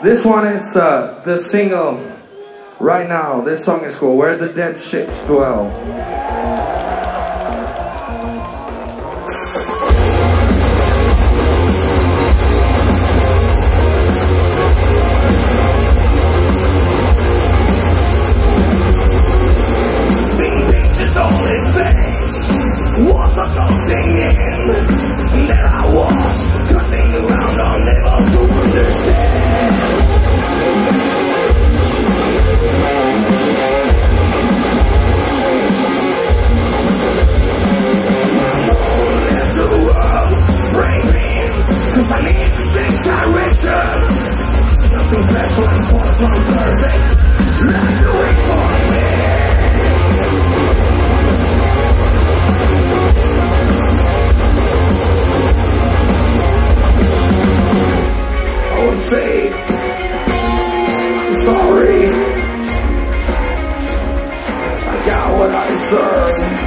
This one is uh, the single right now. This song is called Where the Dead Ships Dwell. Sorry. I got what I deserve.